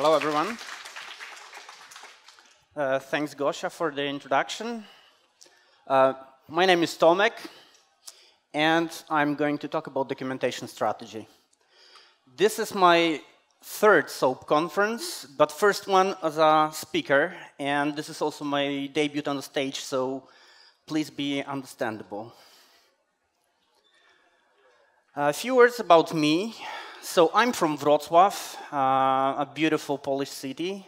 Hello, everyone. Uh, thanks, Gosha, for the introduction. Uh, my name is Tomek, and I'm going to talk about documentation strategy. This is my third SOAP conference, but first one as a speaker, and this is also my debut on the stage, so please be understandable. A few words about me. So I'm from Wrocław, uh, a beautiful Polish city.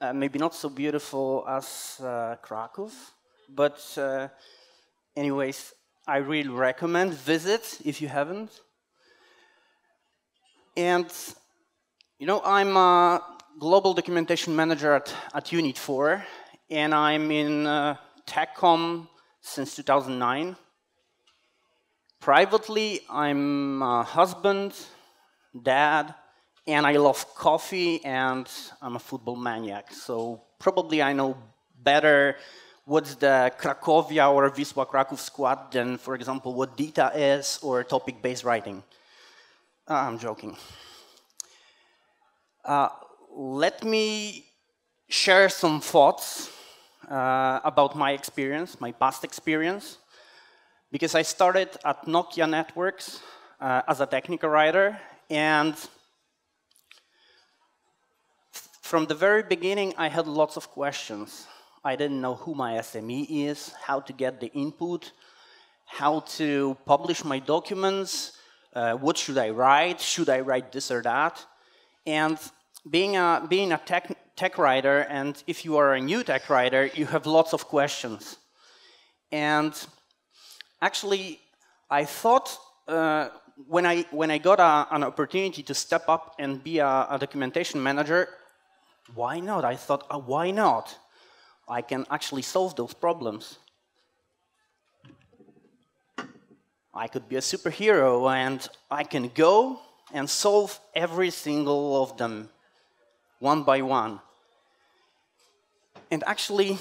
Uh, maybe not so beautiful as uh, Krakow, but uh, anyways, I really recommend visit if you haven't. And you know, I'm a global documentation manager at, at Unit4, and I'm in uh, TechCom since 2009. Privately, I'm a husband, dad, and I love coffee, and I'm a football maniac. So probably I know better what's the Cracovia or Wisła Kraków squad than, for example, what DITA is or topic-based writing. Uh, I'm joking. Uh, let me share some thoughts uh, about my experience, my past experience because I started at Nokia Networks uh, as a technical writer, and from the very beginning, I had lots of questions. I didn't know who my SME is, how to get the input, how to publish my documents, uh, what should I write, should I write this or that. And being a, being a tech, tech writer, and if you are a new tech writer, you have lots of questions. And actually, I thought uh, when I when I got a, an opportunity to step up and be a, a, documentation manager, why not? I thought, uh, why not? I can actually solve those problems. I could be a superhero and I can go and solve every single of them one by one. And actually,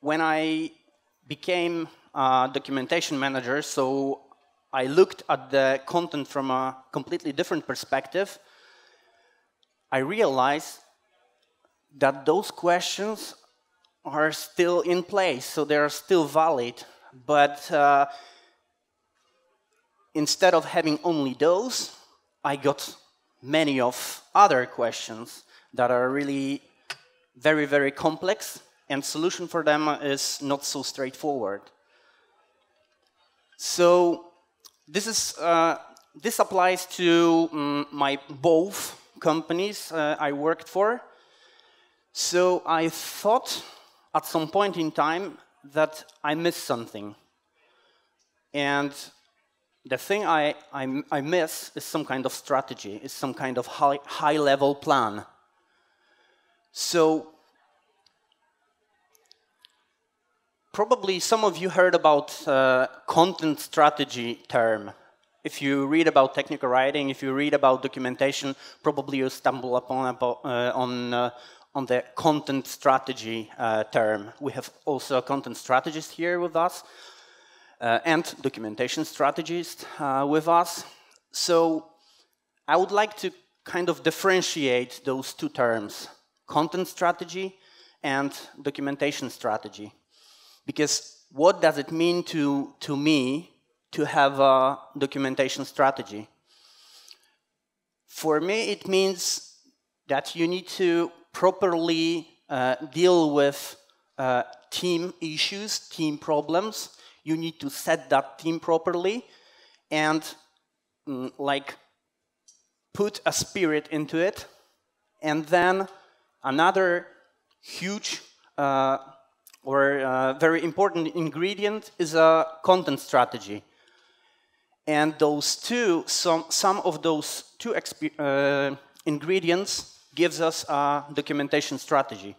when I became uh, documentation manager, so I looked at the content from a completely different perspective. I realized that those questions are still in place, so they are still valid. But uh, instead of having only those, I got many of other questions that are really very, very complex, and solution for them is not so straightforward. So this is uh, this applies to um, my both companies uh, I worked for. So I thought at some point in time that I missed something. And the thing I, I, I miss is some kind of strategy, is some kind of high, high level plan. So probably some of you heard about uh, content strategy term. If you read about technical writing, if you read about documentation, probably you stumble upon uh, on uh, on the content strategy uh, term. We have also a content strategist here with us, uh, and documentation strategist uh, with us. So I would like to kind of differentiate those two terms: content strategy and documentation strategy. Because what does it mean to, to me to have a documentation strategy? For me, it means that you need to properly uh, deal with uh, team issues, team problems. You need to set that team properly and mm, like put a spirit into it. And then another huge uh, or a very important ingredient is a content strategy. And those two, some, some of those two uh, ingredients gives us a documentation strategy.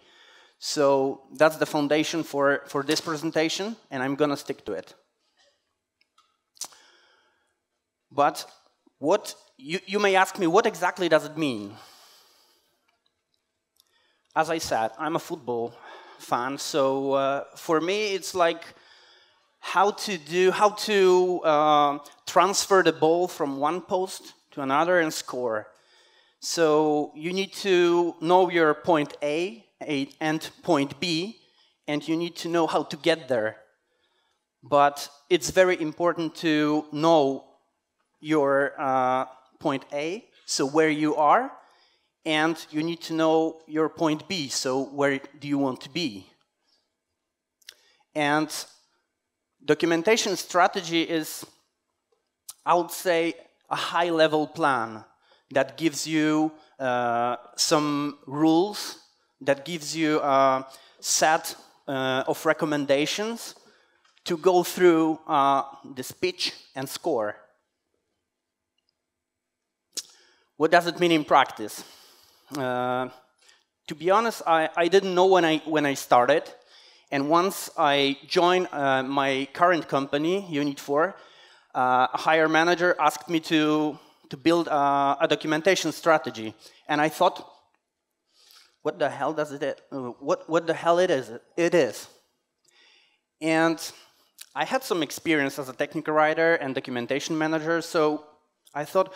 So that's the foundation for, for this presentation, and I'm going to stick to it. But what you, you may ask me, what exactly does it mean? As I said, I'm a football fan. So uh, for me, it's like how to do, how to uh, transfer the ball from one post to another and score. So you need to know your point A and point B, and you need to know how to get there. But it's very important to know your uh, point A, so where you are, and you need to know your point B, so where do you want to be. And documentation strategy is, I would say, a high-level plan that gives you uh, some rules, that gives you a set uh, of recommendations to go through uh, this pitch and score. What does it mean in practice? Uh, to be honest, I, I, didn't know when I, when I started. And once I joined uh, my current company, Unit4, uh, a higher manager asked me to, to build a, a, documentation strategy. And I thought, what the hell does it, what, what the hell it is? It is. And I had some experience as a technical writer and documentation manager, so I thought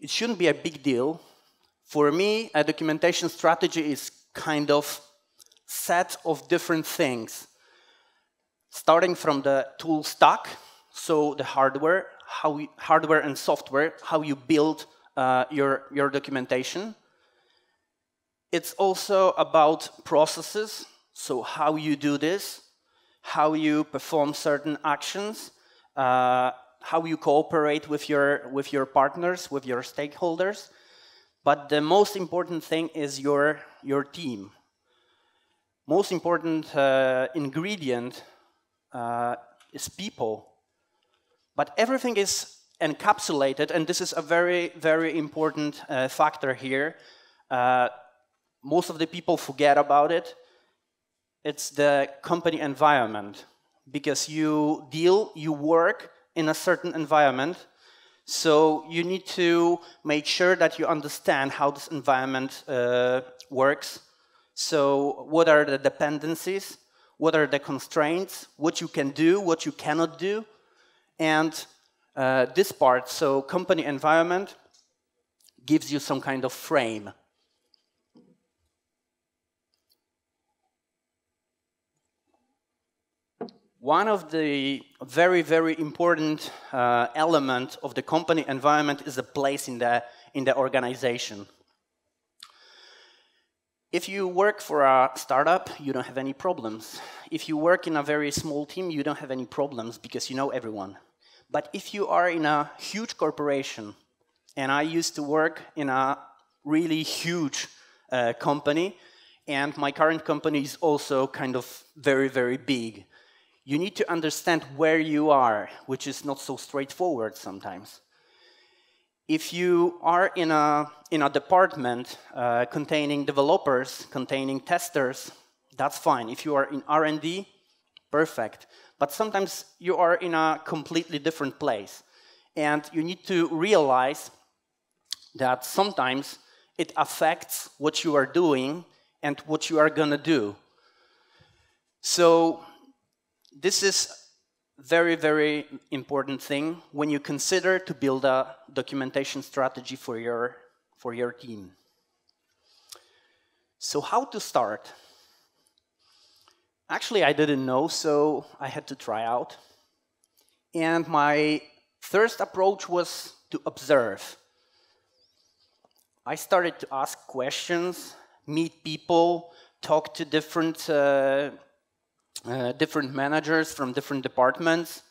it shouldn't be a big deal. For me, a documentation strategy is kind of set of different things, starting from the tool stack, so the hardware, how hardware and software, how you build uh, your, your documentation. It's also about processes, so how you do this, how you perform certain actions, uh, how you cooperate with your, with your partners, with your stakeholders. But the most important thing is your, your team. Most important uh, ingredient uh, is people. But everything is encapsulated, and this is a very, very important uh, factor here. Uh, most of the people forget about it. It's the company environment, because you deal, you work in a certain environment, so you need to make sure that you understand how this environment uh, works. So what are the dependencies? What are the constraints? What you can do, what you cannot do? And uh, this part, so company environment, gives you some kind of frame. One of the very, very important uh, of the company environment is the place in the, in the organization. If you work for a startup, you don't have any problems. If you work in a very small team, you don't have any problems because you know everyone. But if you are in a huge corporation, and I used to work in a really huge uh, company, and my current company is also kind of very, very big. You need to understand where you are, which is not so straightforward sometimes. If you are in a, in a department uh, containing developers, containing testers, that's fine. If you are in R&D, perfect. But sometimes you are in a completely different place. And you need to realize that sometimes it affects what you are doing and what you are going to do. So this is very, very important thing when you consider to build a documentation strategy for your, for your team. So how to start? Actually, I didn't know, so I had to try out. And my first approach was to observe. I started to ask questions, meet people, talk to different, uh, different managers from different departments.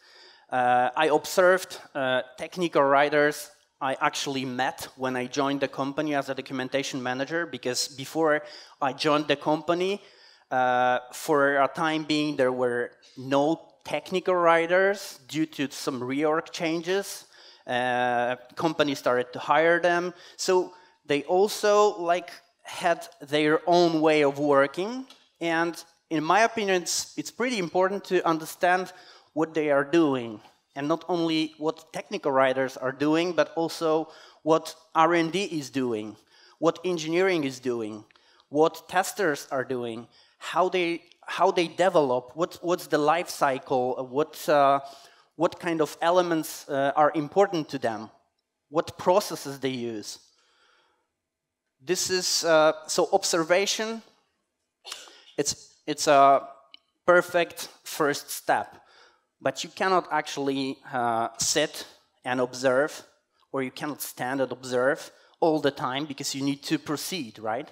Uh, I observed uh, technical writers I actually met when I joined the company as a documentation manager because before I joined the company, uh, for a time being, there were no technical writers due to some reorg changes. Uh, companies started to hire them, so they also like had their own way of working. And in my opinion, it's, it's pretty important to understand what they are doing, and not only what technical writers are doing, but also what R&D is doing, what engineering is doing, what testers are doing, how they how they develop, what, what's the life cycle, what, uh, what kind of elements uh, are important to them, what processes they use. this is, uh, so observation, it's, it's a perfect first step, but you cannot actually uh, sit and observe, or you cannot stand and observe all the time because you need to proceed, right?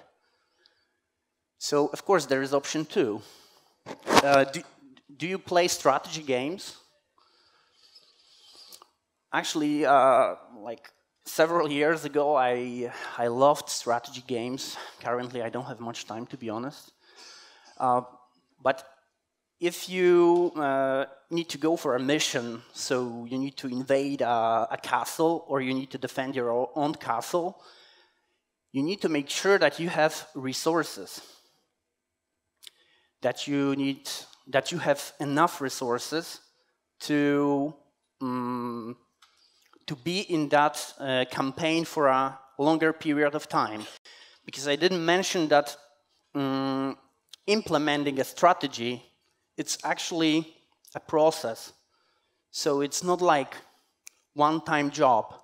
So, of course, there is option two. Uh, do, do you play strategy games? Actually, uh, like several years ago, I, I loved strategy games. Currently, I don't have much time, to be honest. Uh, but if you uh, need to go for a mission, so you need to invade a, a, castle or you need to defend your own castle, you need to make sure that you have resources. That you need, that you have enough resources to um, to be in that uh, campaign for a longer period of time. Because I didn't mention that um, implementing a strategy, it's actually a process. So it's not like one-time job.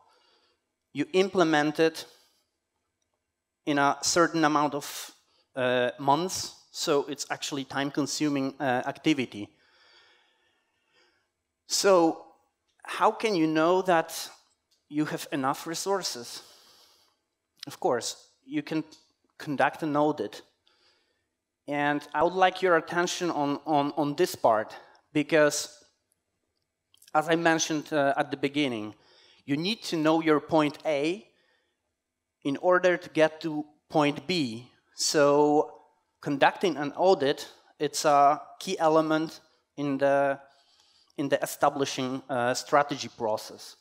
You implement it in a certain amount of uh, months, so it's actually time-consuming uh, activity. So how can you know that you have enough resources? Of course, you can conduct an audit. And I would like your attention on, on, on this part, because as I mentioned uh, at the beginning, you need to know your point A in order to get to point B. So conducting an audit, it's a key element in the in the establishing uh, strategy process.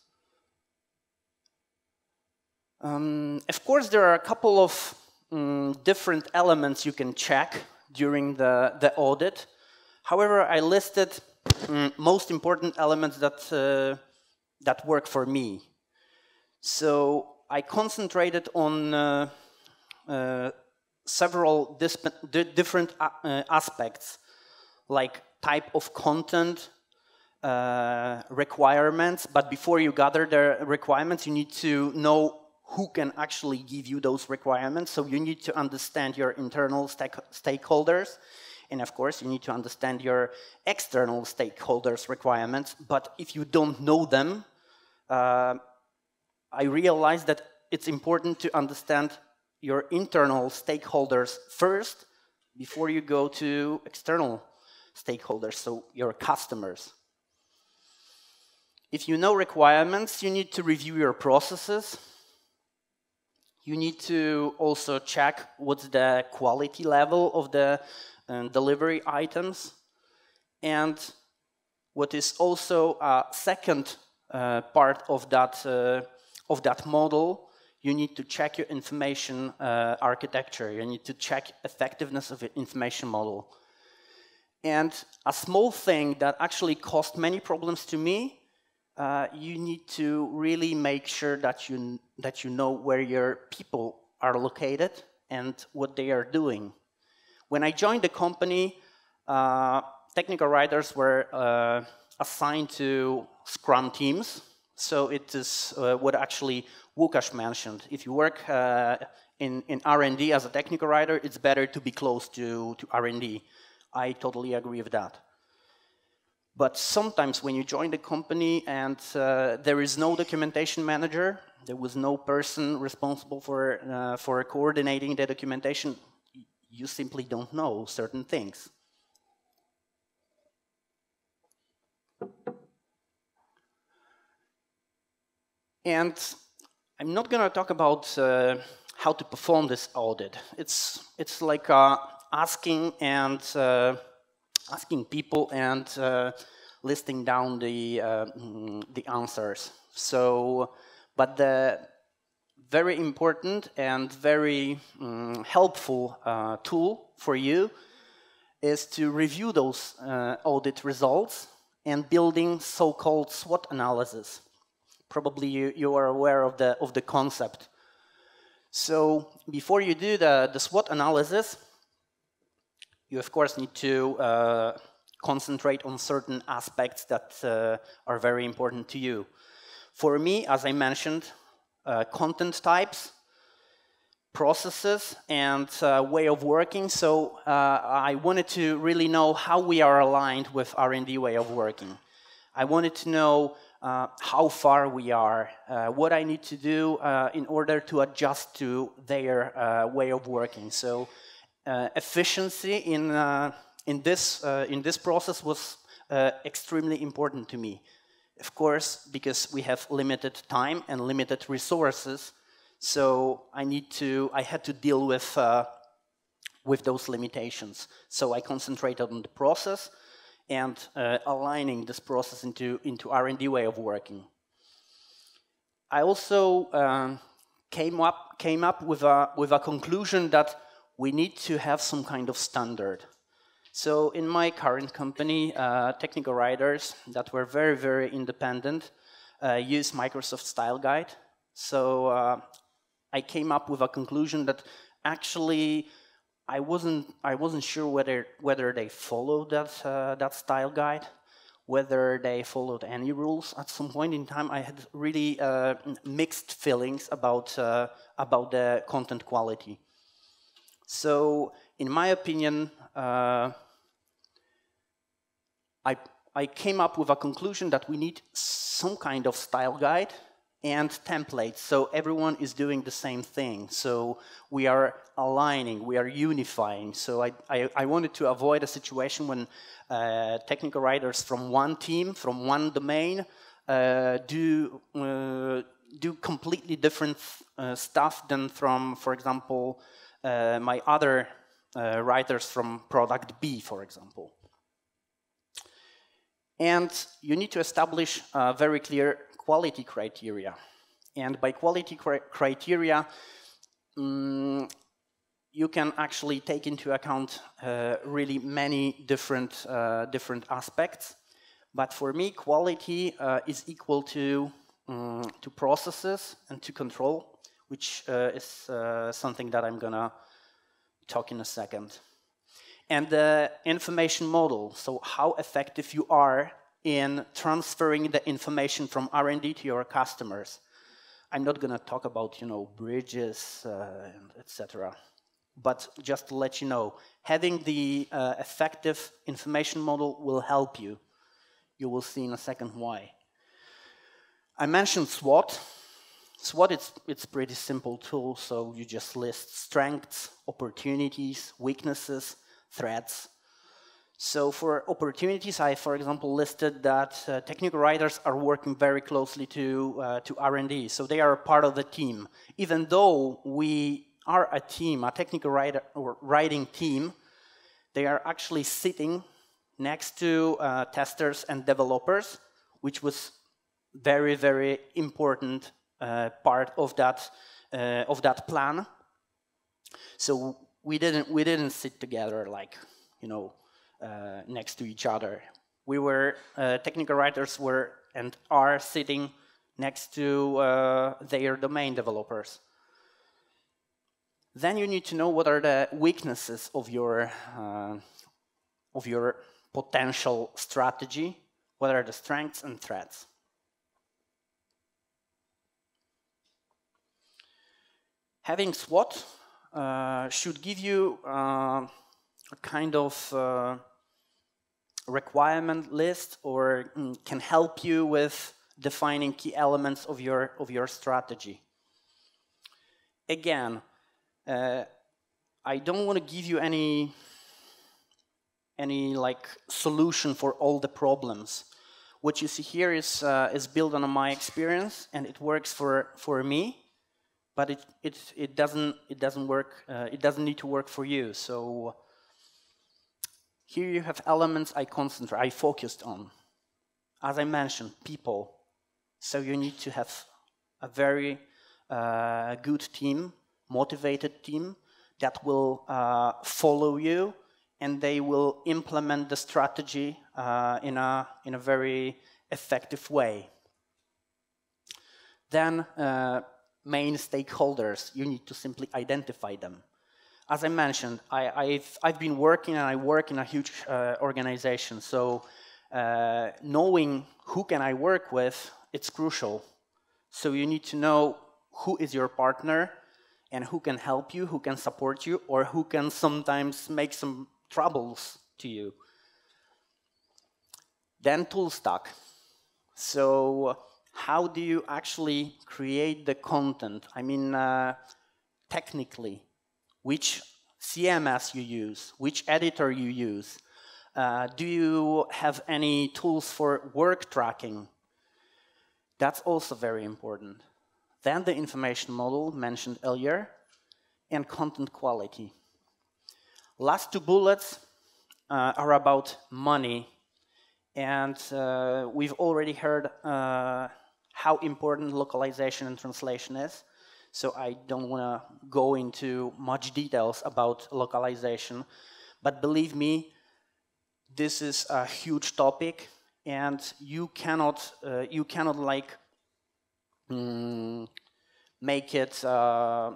Um, of course, there are a couple of um, different elements you can check during the, the audit. However, I listed um, most important elements that, uh, that work for me. So I concentrated on uh, uh, several different uh, aspects, like type of content, uh, requirements, but before you gather the requirements, you need to know who can actually give you those requirements. So you need to understand your internal stake stakeholders, and of course, you need to understand your external stakeholders' requirements. But if you don't know them, uh, I realized that it's important to understand your internal stakeholders first before you go to external stakeholders, so your customers. If you know requirements, you need to review your processes. You need to also check what's the quality level of the uh, delivery items. And what is also a second uh, part of that, uh, of that model, you need to check your information uh, architecture. You need to check effectiveness of your information model. And a small thing that actually caused many problems to me uh, you need to really make sure that you, that you know where your people are located and what they are doing. When I joined the company, uh, technical writers were uh, assigned to Scrum teams. So it is uh, what actually Łukasz mentioned. If you work uh, in, in R&D as a technical writer, it's better to be close to, to R&D. I totally agree with that. But sometimes when you join the company and uh, there is no documentation manager, there was no person responsible for, uh, for coordinating the documentation, you simply don't know certain things. And I'm not going to talk about uh, how to perform this audit. It's, it's like uh, asking and uh, asking people and uh, listing down the, uh, mm, the answers. So, but the very important and very um, helpful uh, tool for you is to review those uh, audit results and building so-called SWOT analysis. Probably you, you are aware of the, of the concept. So before you do the, the SWOT analysis, you of course need to uh, concentrate on certain aspects that uh, are very important to you. For me, as I mentioned, uh, content types, processes and uh, way of working. So uh, I wanted to really know how we are aligned with R&D way of working. I wanted to know uh, how far we are, uh, what I need to do uh, in order to adjust to their uh, way of working. So efficiency in in this in this process was extremely important to me. Of course, because we have limited time and limited resources, so I need to, I had to deal with, uh, with those limitations. So I concentrated on the process and uh, aligning this process into, into R&D way of working. I also um, came up, came up with, a, with a conclusion that we need to have some kind of standard. So in my current company, uh, technical writers that were very, very independent uh, use Microsoft Style Guide. So uh, I came up with a conclusion that actually I wasn't I wasn't sure whether whether they followed that uh, that style guide, whether they followed any rules. At some point in time, I had really uh, mixed feelings about uh, about the content quality. So, in my opinion, uh, I I came up with a conclusion that we need some kind of style guide and templates. So everyone is doing the same thing. So we are aligning, we are unifying. So I, I, I wanted to avoid a situation when uh, technical writers from one team, from one domain, uh, do uh, do completely different uh, stuff than from, for example, my other uh, writers from product B, for example. And you need to establish very clear quality criteria. And by quality criteria, um, you can actually take into account uh, really many different, uh, different aspects. But for me, quality uh, is equal to, um, to processes and to control, which uh, is uh, something that I'm to talk in a second. And the information model, so how effective you are in transferring the information from R&D to your customers. I'm not going to talk about, you know, bridges, uh, etc. But just to let you know, having the uh, effective information model will help you. You will see in a second why. I mentioned SWOT. SWOT, it's, it's pretty simple tool, so you just list strengths, opportunities, weaknesses, threats, so for opportunities, I, for example, listed that uh, technical writers are working very closely to, uh, to R&D, so they are a part of the team. Even though we are a team, a technical writer, or writing team, they are actually sitting next to uh, testers and developers, which was very, very important part of that, uh, of that plan. So we didn't, we didn't sit together like, you know, uh, next to each other. We were, uh, technical writers were and are sitting next to uh, their domain developers. Then you need to know what are the weaknesses of your, uh, of your potential strategy, what are the strengths and threats. Having SWOT uh, should give you uh, a kind of uh, requirement list or mm, can help you with defining key elements of your, of your strategy. Again, uh, I don't want to give you any, any like solution for all the problems. What you see here is, uh, is built on my experience and it works for, for me, but it, it, it, doesn't, it, doesn't work, uh, it doesn't need to work for you. So here you have elements I concentrate, I focused on. As I mentioned, people. So you need to have a very uh, good team, motivated team that will uh, follow you and they will implement the strategy uh, in, a, in a very effective way. Then uh, main stakeholders, you need to simply identify them as I mentioned, I, have I've been working and I work in a huge uh, organization. So uh, knowing who can I work with, it's crucial. So you need to know who is your partner and who can help you, who can support you, or who can sometimes make some troubles to you. Then tool stack. So how do you actually create the content? I mean, uh, technically, which CMS you use, which editor you use. Uh, do you have any tools for work tracking? That's also very important. Then the information model mentioned earlier, and content quality. Last two bullets uh, are about money. And uh, we've already heard uh, how important localization and translation is. So I don't want to go into much details about localization. But believe me, this is a huge topic, and you cannot, uh, you cannot like mm, make it. Uh,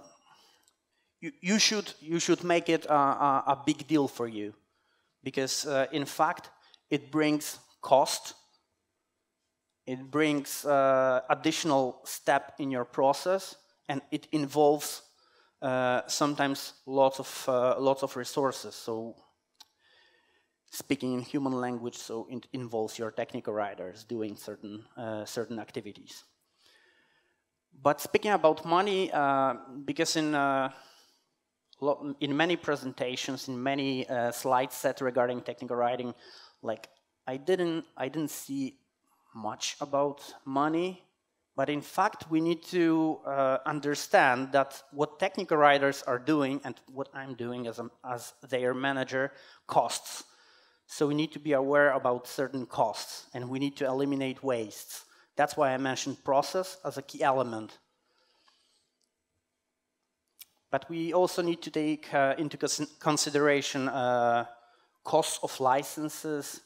you, you should you should make it a, a, a big deal for you, because uh, in fact it brings cost. It brings uh, additional step in your process, and it involves uh, sometimes lots of uh, lots of resources. So speaking in human language, so it involves your technical writers doing certain uh, certain activities. But speaking about money, uh, because in uh, in many presentations, in many uh, slides set regarding technical writing, like I didn't I didn't see much about money but in fact, we need to uh, understand that what technical writers are doing and what I'm doing as, a, as their manager costs. So we need to be aware about certain costs and we need to eliminate wastes. That's why I mentioned process as a key element. But we also need to take uh, into consideration uh, costs of licenses,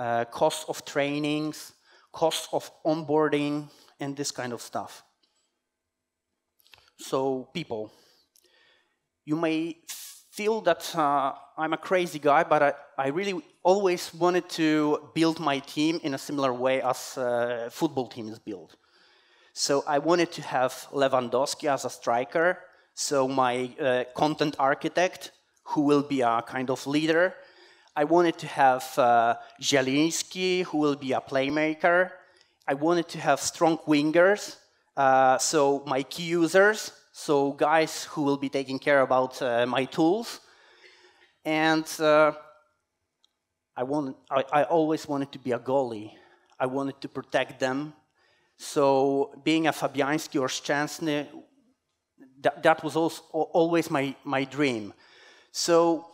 uh, costs of trainings, costs of onboarding, and this kind of stuff. So, people, you may feel that uh, I'm a crazy guy, but I, I, really always wanted to build my team in a similar way as uh, football team is built. So I wanted to have Lewandowski as a striker, so my uh, content architect, who will be a kind of leader. I wanted to have uh, Zielinski, who will be a playmaker. I wanted to have strong wingers, uh, so my key users, so guys who will be taking care about uh, my tools. And uh, I, wanted, I, I, always wanted to be a goalie. I wanted to protect them. So being a Fabiański or Szczęsny, that, that was also, always my, my dream. So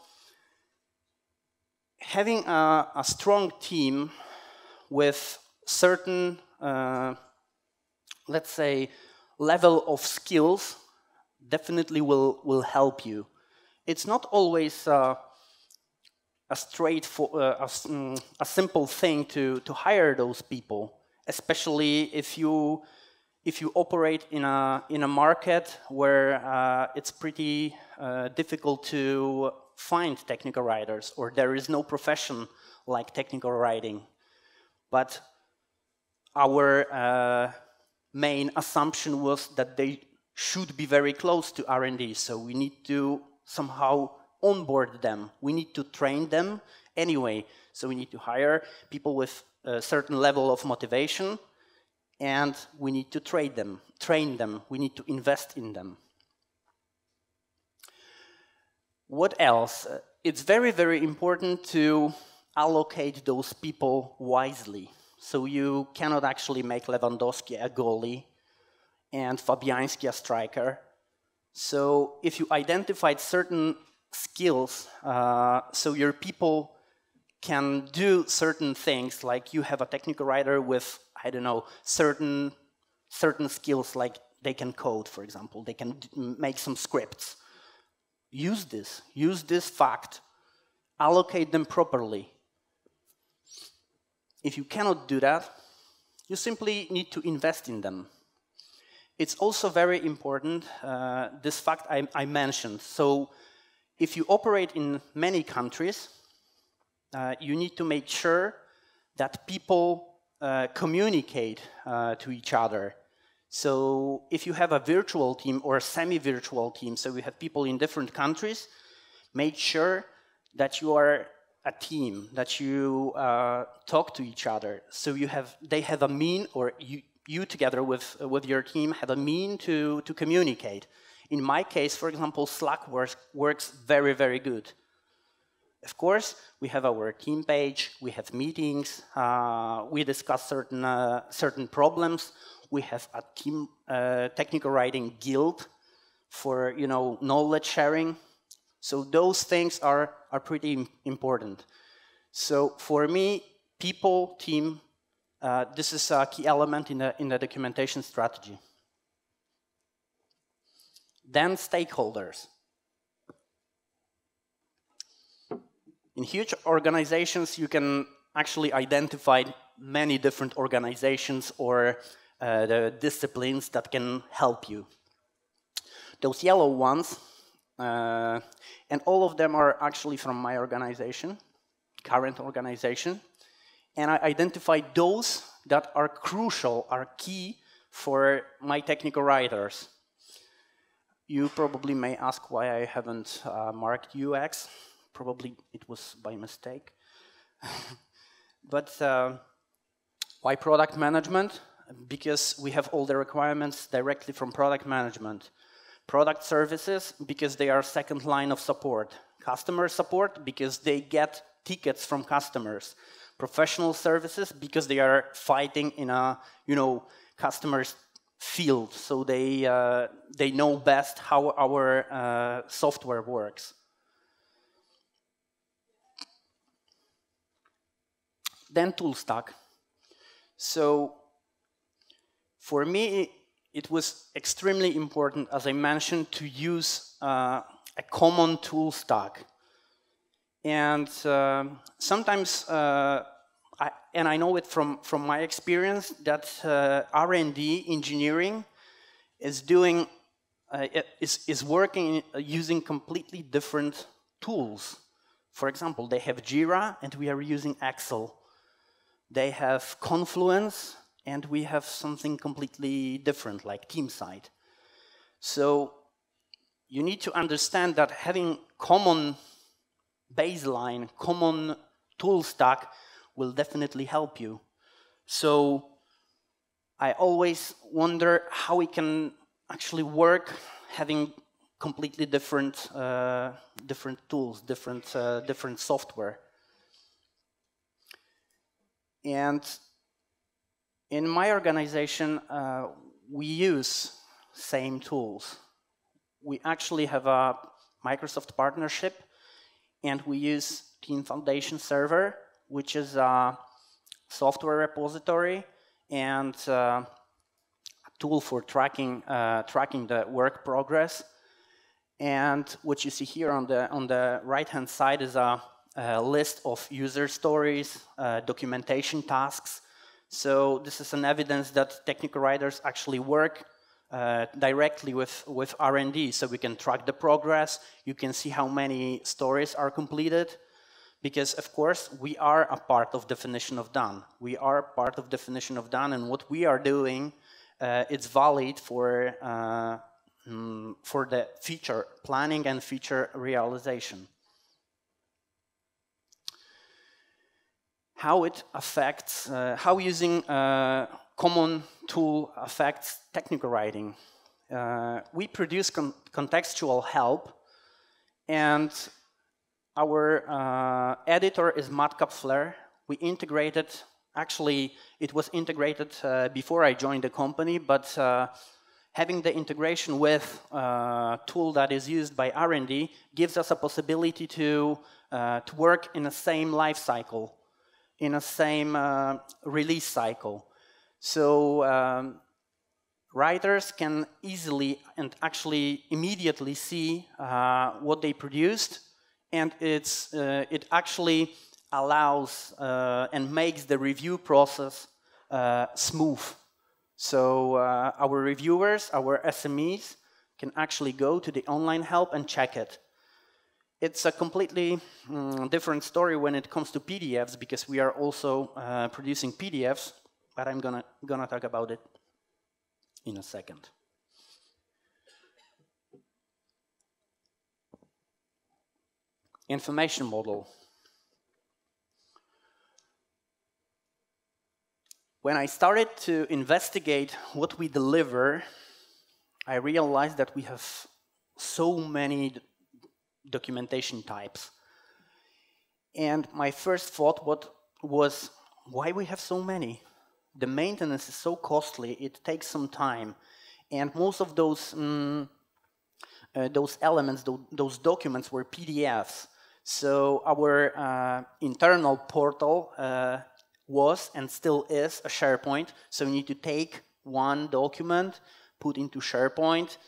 having a, a strong team with certain uh, let's say, level of skills definitely will, will help you. It's not always uh, a straight, for, uh, a, mm, a, simple thing to, to hire those people, especially if you, if you operate in a, in a market where uh, it's pretty uh, difficult to find technical writers or there is no profession like technical writing. But our uh, main assumption was that they should be very close to R&D, so we need to somehow onboard them. We need to train them anyway, so we need to hire people with a certain level of motivation, and we need to train them, train them, we need to invest in them. What else? It's very, very important to allocate those people wisely. So you cannot actually make Lewandowski a goalie and Fabiański a striker. So if you identified certain skills, uh, so your people can do certain things, like you have a technical writer with, I don't know, certain, certain skills, like they can code, for example, they can make some scripts. Use this, use this fact, allocate them properly, if you cannot do that, you simply need to invest in them. It's also very important, uh, this fact I, I, mentioned. So if you operate in many countries, uh, you need to make sure that people uh, communicate uh, to each other. So if you have a virtual team or a semi-virtual team, so you have people in different countries, make sure that you are a team, that you uh, talk to each other. So you have, they have a mean, or you, you together with, with your team have a mean to, to communicate. In my case, for example, Slack works, works very, very good. Of course, we have our team page, we have meetings, uh, we discuss certain, uh, certain problems, we have a team uh, technical writing guild for you know knowledge sharing. So those things are, are pretty important. So for me, people, team, uh, this is a key element in the, in the documentation strategy. Then stakeholders. In huge organizations, you can actually identify many different organizations or uh, the disciplines that can help you. Those yellow ones, uh, and all of them are actually from my organization, current organization, and I identified those that are crucial, are key for my technical writers. You probably may ask why I haven't uh, marked UX. Probably it was by mistake. but uh, why product management? Because we have all the requirements directly from product management. Product services, because they are second line of support. Customer support, because they get tickets from customers. Professional services, because they are fighting in a, you know, customers field, so they, uh, they know best how our uh, software works. Then tool stack. So for me, it was extremely important, as I mentioned, to use uh, a common tool stack. And uh, sometimes uh, I, and I know it from, from my experience that uh, R&D engineering is doing uh, is, is working uh, using completely different tools. For example, they have Jira and we are using Excel. They have Confluence and we have something completely different like TeamSite. So you need to understand that having common baseline, common tool stack will definitely help you. So I always wonder how we can actually work having completely different uh, different tools, different uh, different software. And in my organization, uh, we use same tools. We actually have a Microsoft partnership, and we use Team Foundation Server which is a software repository and uh, a tool for tracking, uh, tracking the work progress. And what you see here on the, on the right-hand side is a, a, list of user stories, uh, documentation tasks. So this is an evidence that technical writers actually work uh, directly with, with R&D. So we can track the progress. You can see how many stories are completed because of course we are a part of definition of done. We are part of definition of done, and what we are doing, uh, it's valid for uh, mm, for the feature planning and feature realization. How it affects, uh, how using uh, common tool affects technical writing. Uh, we produce con contextual help, and our uh, editor is Madcap Flare. We integrated, actually, it was integrated uh, before I joined the company, but having the integration with a tool that is used by R&D gives us a possibility to, to work in the same life cycle, in the same uh, release cycle. So um, writers can easily and actually immediately see what they produced and it's, uh, it actually allows uh, and makes the review process uh, smooth. So uh, our reviewers, our SMEs, can actually go to the online help and check it. It's a completely mm, different story when it comes to PDFs because we are also uh, producing PDFs, but I'm gonna, gonna talk about it in a second. Information model. When I started to investigate what we deliver, I realized that we have so many documentation types. And my first thought what was, why we have so many? The maintenance is so costly, it takes some time. And most of those, mm, uh, those elements, those documents were PDFs. So our uh, internal portal uh, was and still is a SharePoint. So you need to take one document, put into SharePoint,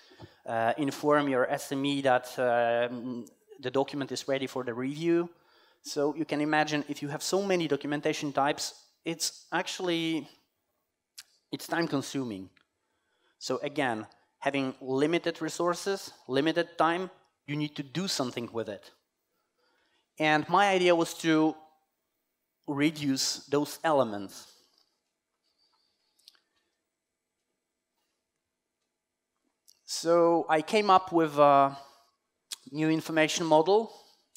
uh, inform your SME that um, the document is ready for the review. So you can imagine if you have so many documentation types, it's actually it's time consuming. So again, having limited resources, limited time, you need to do something with it. And my idea was to reduce those elements. So I came up with a new information model,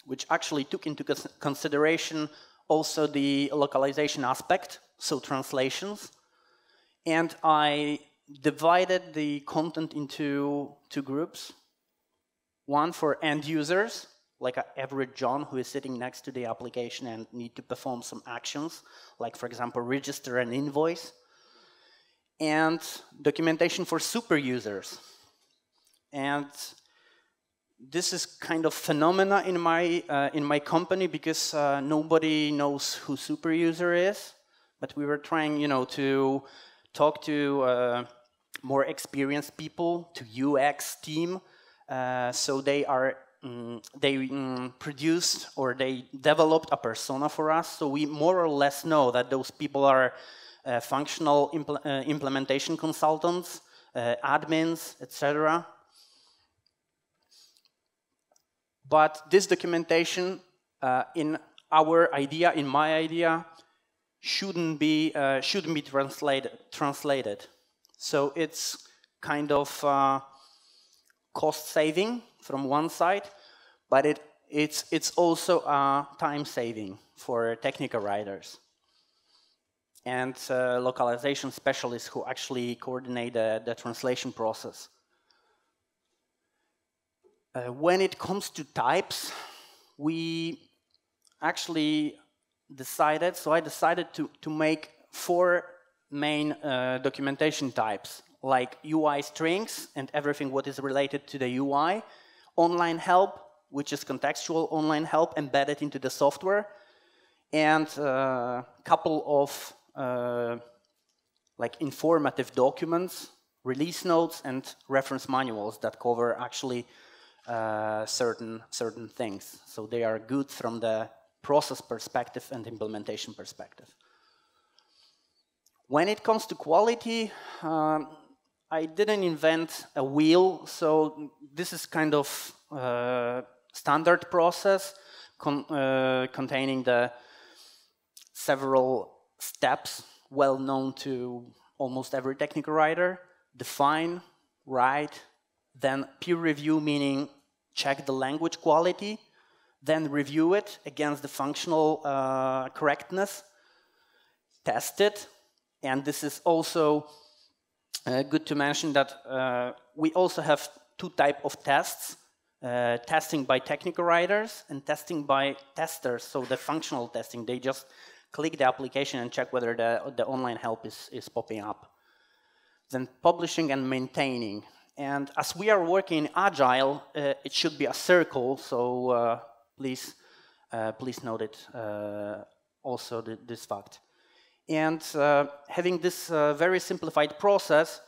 which actually took into consideration also the localization aspect, so translations. And I divided the content into two groups. One for end users, like an average John who is sitting next to the application and need to perform some actions, like for example, register an invoice, and documentation for super users. And this is kind of phenomena in my uh, in my company because uh, nobody knows who super user is, but we were trying, you know, to talk to uh, more experienced people, to UX team, uh, so they are um, they um, produced or they developed a persona for us. So we more or less know that those people are uh, functional impl uh, implementation consultants, admins, etc. But this documentation, uh, in our idea, in my idea, shouldn't be uh, shouldn't be translated. Translated. So it's kind of cost saving from one side, but it, it's, it's also a time saving for technical writers and uh, localization specialists who actually coordinate the, the translation process. Uh, when it comes to types, we actually decided, so I decided to, to make four main uh, documentation types, like UI strings and everything what is related to the UI, online help, which is contextual online help embedded into the software, and a uh, couple of uh, like informative documents, release notes, and reference manuals that cover actually uh, certain certain things. So they are good from the process perspective and implementation perspective. When it comes to quality, um, I didn't invent a wheel, so this is kind of uh, standard process con uh, containing the several steps well known to almost every technical writer. Define, write, then peer review, meaning check the language quality, then review it against the functional uh, correctness, test it, and this is also uh, good to mention that uh, we also have two type of tests. Uh, testing by technical writers and testing by testers, so the functional testing. They just click the application and check whether the, the online help is, is popping up. Then publishing and maintaining. And as we are working Agile, uh, it should be a circle, so uh, please, uh, please note it uh, also the, this fact. And uh, having this uh, very simplified process,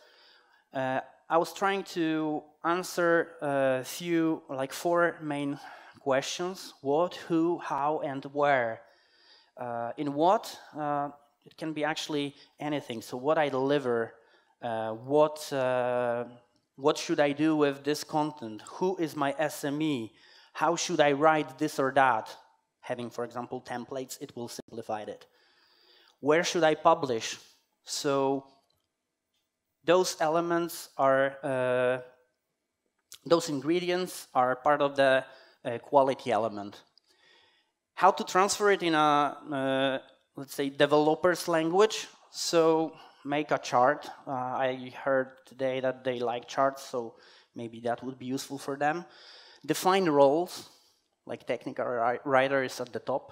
I was trying to answer a few, like four main questions. What, who, how, and where. In what, it can be actually anything. So what I deliver, what, what should I do with this content? Who is my SME? How should I write this or that? Having, for example, templates, it will simplify it where should I publish? So those elements are, uh, those ingredients are part of the uh, quality element. How to transfer it in a, uh, let's say, developer's language. So make a chart. Uh, I heard today that they like charts, so maybe that would be useful for them. Define roles, like technical writer is at the top,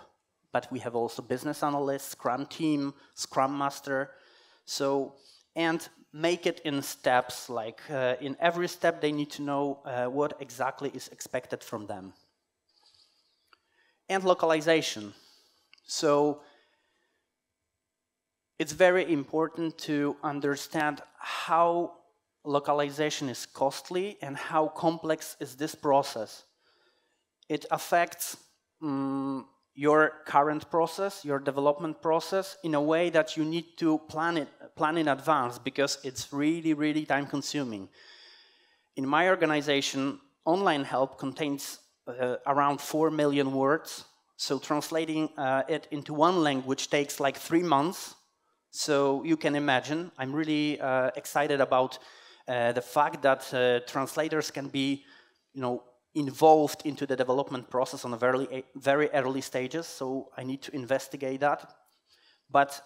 but we have also business analysts, Scrum team, Scrum master. So, and make it in steps, like uh, in every step they need to know uh, what exactly is expected from them. And localization. So, it's very important to understand how localization is costly and how complex is this process. It affects um, your current process, your development process, in a way that you need to plan it plan in advance because it's really, really time consuming. In my organization, online help contains uh, around 4 million words. So translating uh, it into one language takes like three months so you can imagine, I'm really uh, excited about uh, the fact that uh, translators can be, you know, involved into the development process on a very, very early stages. So I need to investigate that. But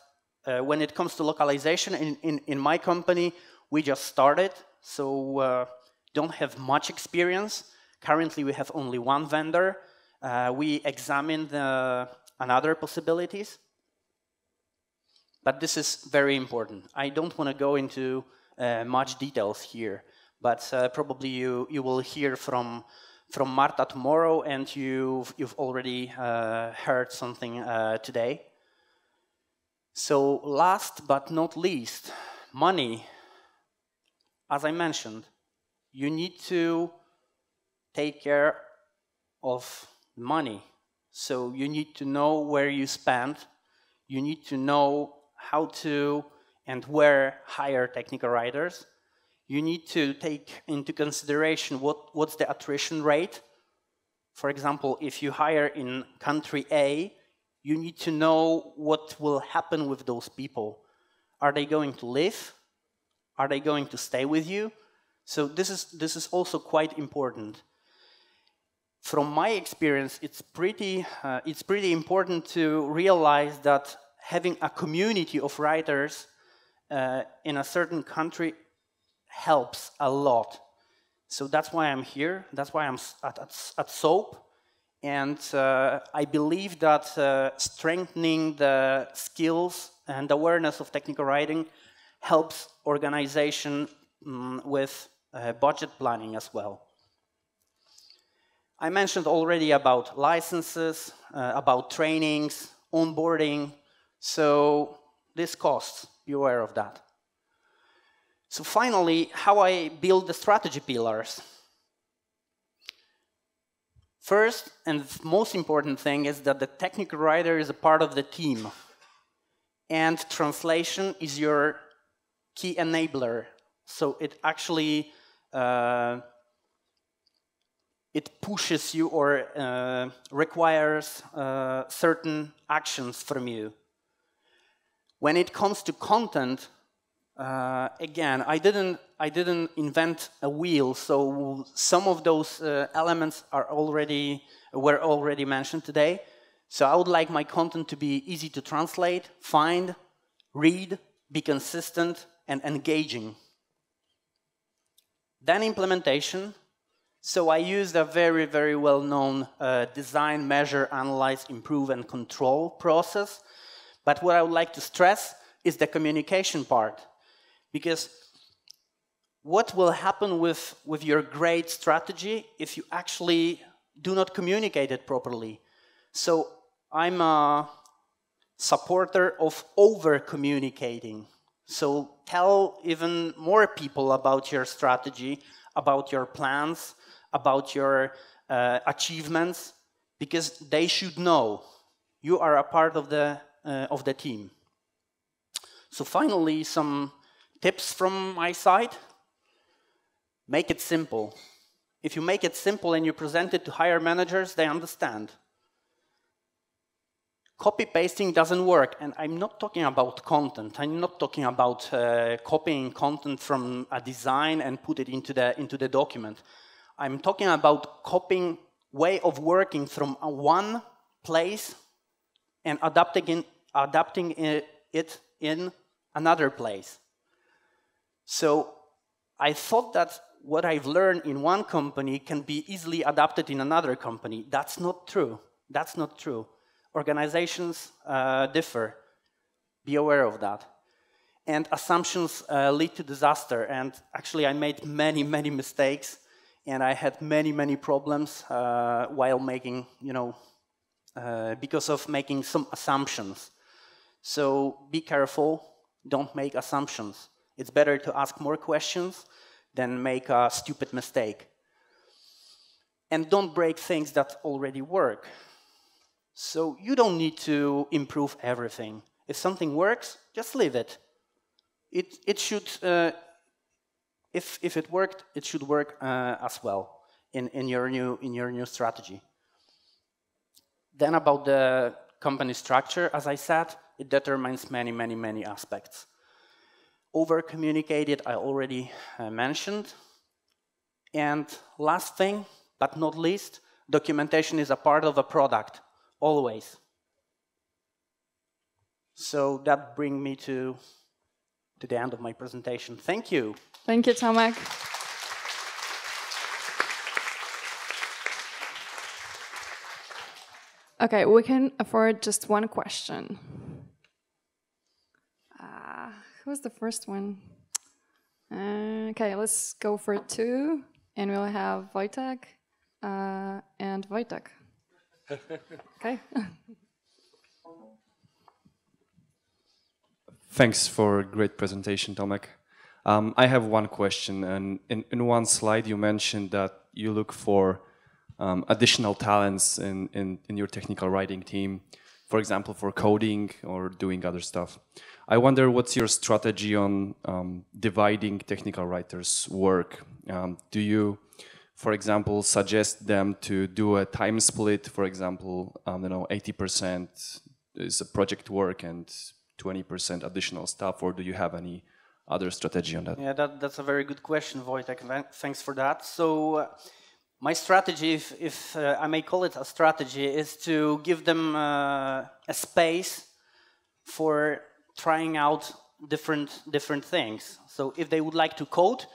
uh, when it comes to localization in, in, in, my company, we just started, so uh, don't have much experience. Currently, we have only one vendor. Uh, we examined another possibilities. But this is very important. I don't want to go into uh, much details here, but uh, probably you, you will hear from, from Marta tomorrow, and you've, you've already uh, heard something uh, today. So last but not least, money. As I mentioned, you need to take care of money. So you need to know where you spend. You need to know how to and where hire technical writers. You need to take into consideration what, what's the attrition rate. For example, if you hire in country A, you need to know what will happen with those people. Are they going to live? Are they going to stay with you? So this is, this is also quite important. From my experience, it's pretty, uh, it's pretty important to realize that having a community of writers uh, in a certain country helps a lot. So that's why I'm here. That's why I'm at, at, at SOAP. And uh, I believe that uh, strengthening the skills and awareness of technical writing helps organization um, with uh, budget planning as well. I mentioned already about licenses, uh, about trainings, onboarding, so this costs, be aware of that. So finally, how I build the strategy pillars. First and most important thing is that the technical writer is a part of the team. And translation is your key enabler. So it actually uh, it pushes you or uh, requires uh, certain actions from you. When it comes to content, uh, again, I didn't, I didn't invent a wheel, so some of those uh, elements are already, were already mentioned today. So I would like my content to be easy to translate, find, read, be consistent, and engaging. Then implementation. So I used a very, very well-known uh, design, measure, analyze, improve, and control process but what I would like to stress is the communication part. Because what will happen with, with your great strategy if you actually do not communicate it properly? So I'm a supporter of over communicating. So tell even more people about your strategy, about your plans, about your uh, achievements, because they should know you are a part of the of the team. So finally, some tips from my side. Make it simple. If you make it simple and you present it to higher managers, they understand. copy pasting doesn't work. And I'm not talking about content. I'm not talking about uh, copying content from a design and put it into the, into the document. I'm talking about copying way of working from one place and adapting, in, adapting it in another place. So I thought that what I've learned in one company can be easily adapted in another company. That's not true. That's not true. Organizations uh, differ. Be aware of that. And assumptions uh, lead to disaster. And actually, I made many, many mistakes, and I had many, many problems uh, while making, you know, uh, because of making some assumptions. So be careful. Don't make assumptions. It's better to ask more questions than make a stupid mistake. And don't break things that already work. So you don't need to improve everything. If something works, just leave it. It, it should, uh, if, if it worked, it should work uh, as well in, in, your new, in your new strategy. Then about the company structure, as I said, it determines many, many, many aspects over-communicated, I already uh, mentioned. And last thing, but not least, documentation is a part of a product, always. So that brings me to, to the end of my presentation. Thank you. Thank you, Tomek. Okay, we can afford just one question. Who was the first one? Uh, okay, let's go for two, and we'll have Wojtek uh, and Wojtek. okay. Thanks for a great presentation, Tomek. Um, I have one question, and in, in one slide you mentioned that you look for um, additional talents in, in, in your technical writing team, for example, for coding or doing other stuff. I wonder what's your strategy on um, dividing technical writers' work? Um, do you, for example, suggest them to do a time split? For example, um, you know, 80% is a project work and 20% additional stuff, or do you have any other strategy on that? Yeah, that, that's a very good question, Wojtek. Thanks for that. So. Uh, my strategy, if, if uh, I may call it a strategy, is to give them uh, a space for trying out different, different things. So if they would like to code,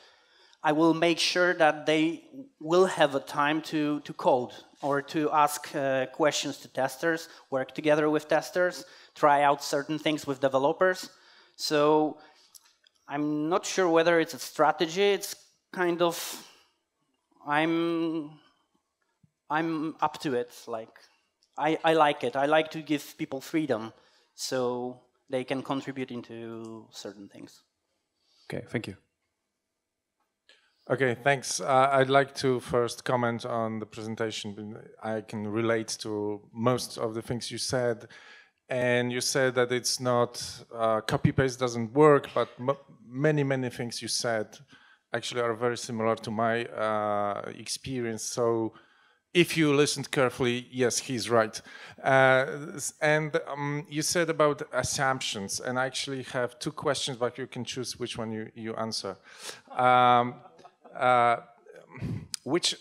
I will make sure that they will have a time to, to code or to ask uh, questions to testers, work together with testers, try out certain things with developers. So I'm not sure whether it's a strategy. It's kind of I'm I'm up to it. Like I, I like it. I like to give people freedom. So they can contribute into certain things. Okay, thank you. Okay, thanks. Uh, I'd like to first comment on the presentation. I can relate to most of the things you said. And you said that it's not, uh, copy paste doesn't work, but many, many things you said actually are very similar to my uh, experience. So if you listened carefully, yes, he's right. Uh, and um, you said about assumptions, and I actually have two questions, but you can choose which one you, you answer. Um, uh, which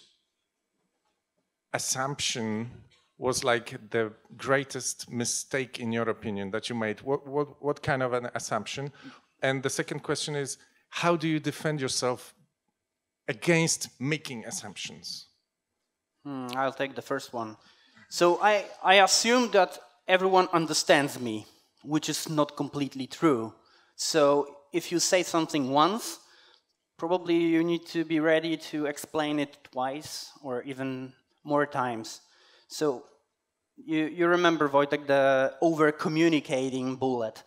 assumption was like the greatest mistake in your opinion that you made? What, what, what kind of an assumption? And the second question is, how do you defend yourself against making assumptions? Hmm, I'll take the first one. So I, I assume that everyone understands me, which is not completely true. So if you say something once, probably you need to be ready to explain it twice or even more times. So you, you remember, Wojtek, the over-communicating bullet.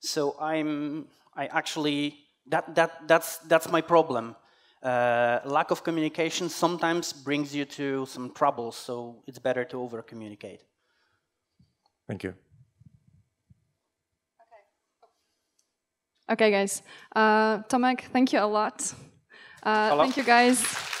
So I'm, I actually, that, that, that's, that's my problem. Uh, lack of communication sometimes brings you to some troubles, so it's better to over communicate. Thank you. Okay, guys. Uh, Tomek, thank you a lot. Uh, thank you, guys.